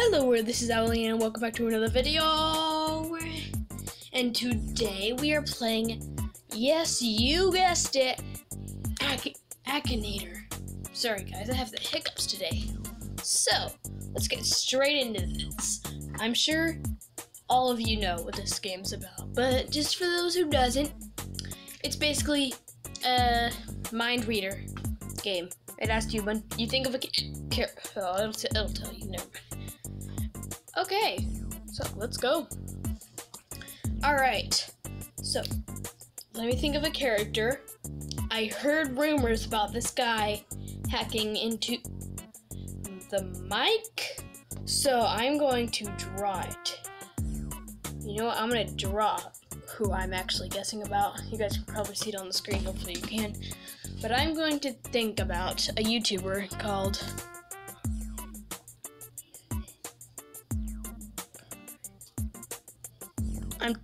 Hello, this is Evelyn, and welcome back to another video. And today we are playing, yes, you guessed it, Ak- Akinator. Sorry, guys, I have the hiccups today. So, let's get straight into this. I'm sure all of you know what this game's about, but just for those who doesn't, it's basically a mind reader game. It asks you when you think of a. Oh, it'll, it'll tell you. Never mind. Okay, so let's go. All right. So let me think of a character. I heard rumors about this guy hacking into the mic, so I'm going to draw it. You know what? I'm gonna draw who I'm actually guessing about. You guys can probably see it on the screen. Hopefully, you can. But I'm going to think about a YouTuber called. I'm.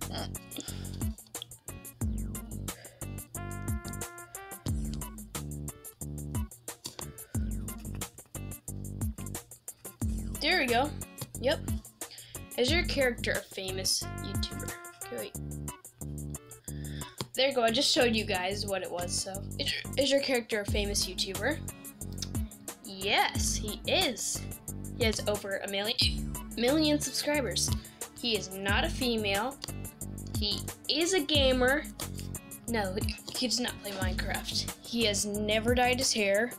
There we go. Yep. Is your character a famous YouTuber? Okay. There you go. I just showed you guys what it was. So, is your, is your character a famous YouTuber? Yes, he is. He has over a million million subscribers. He is not a female. He is a gamer. No, he does not play Minecraft. He has never dyed his hair.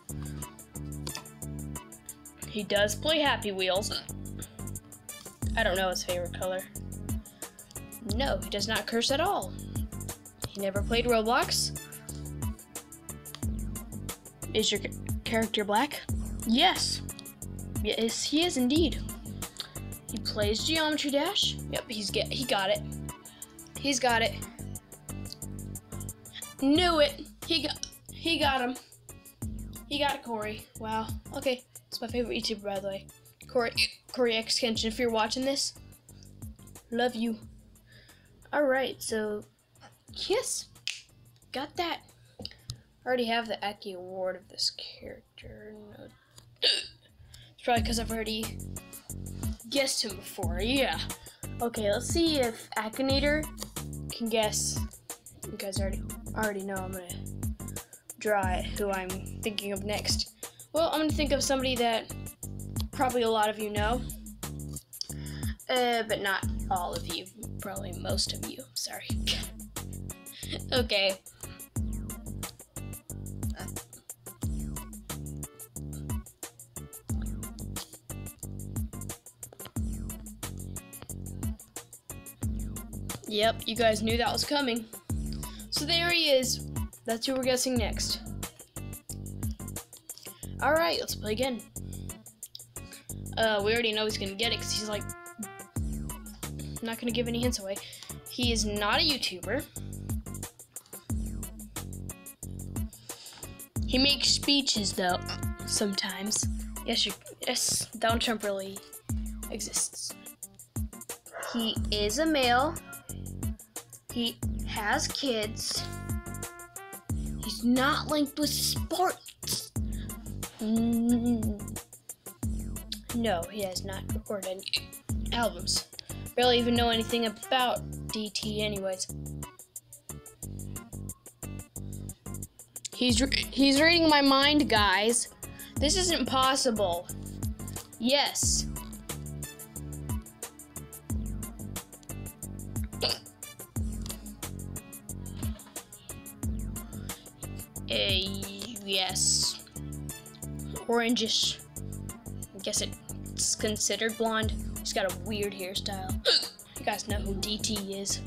He does play Happy Wheels. I don't know his favorite color. No, he does not curse at all. He never played Roblox. Is your character black? Yes. Yes, he is indeed. He plays Geometry Dash. Yep, he's get he got it. He's got it. Knew it. He got he got him. He got Cory. Wow. Okay, it's my favorite YouTuber by the way. Cory Corey Extension. If you're watching this, love you. All right, so yes, got that. I already have the Aki Award of this character. No. It's probably because I've already guessed him before. Yeah. Okay, let's see if Akinator can guess. You guys already already know I'm gonna draw. Who I'm thinking of next. Well, I'm gonna think of somebody that probably a lot of you know, uh, but not all of you. Probably most of you. Sorry. okay. Yep, you guys knew that was coming. So there he is. That's who we're guessing next. Alright, let's play again. Uh, we already know he's gonna get it because he's like, not gonna give any hints away. He is not a YouTuber. He makes speeches though, sometimes. Yes, yes, Donald Trump really exists. He is a male. He has kids. He's not linked with sports. Mm. No, he has not recorded any albums. Barely even know anything about DT, anyways. He's re- he's reading my mind, guys. This isn't possible. Yes. Yes. Orangish. I guess it's considered blonde. He's got a weird hairstyle. you guys know who DT is.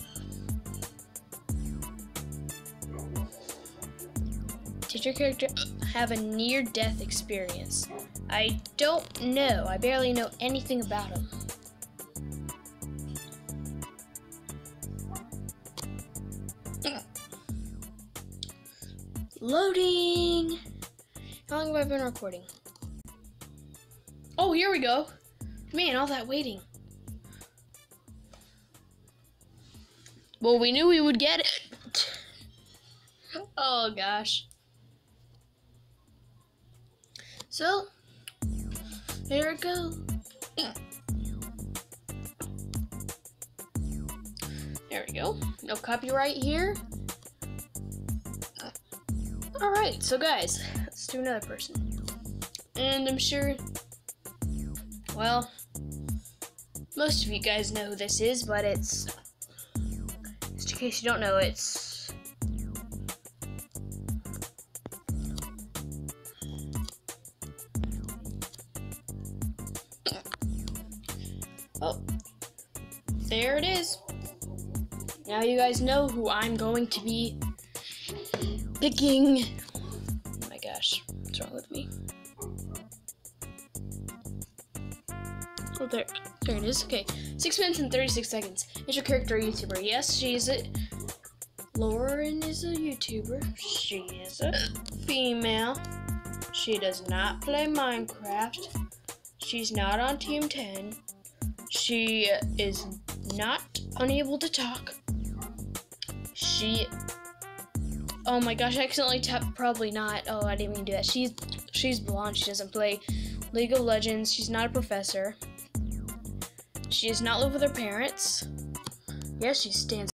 Did your character have a near death experience? I don't know. I barely know anything about him. Loading. How long have I been recording? Oh, here we go. Man, all that waiting. Well, we knew we would get it. oh, gosh. So, here it go. There we go. No copyright here. Alright, so guys, let's do another person. And I'm sure, well, most of you guys know who this is, but it's, just in case you don't know, it's, oh, there it is. Now you guys know who I'm going to be picking. Gosh, what's wrong with me? Oh, there, there it is. Okay, six minutes and 36 seconds. Is your character a YouTuber? Yes, she's a. Lauren is a YouTuber. She is a female. She does not play Minecraft. She's not on Team 10. She is not unable to talk. She Oh my gosh, I accidentally tapped probably not. Oh, I didn't mean to do that. She's she's blonde. She doesn't play League of Legends. She's not a professor. She does not live with her parents. Yes, she stands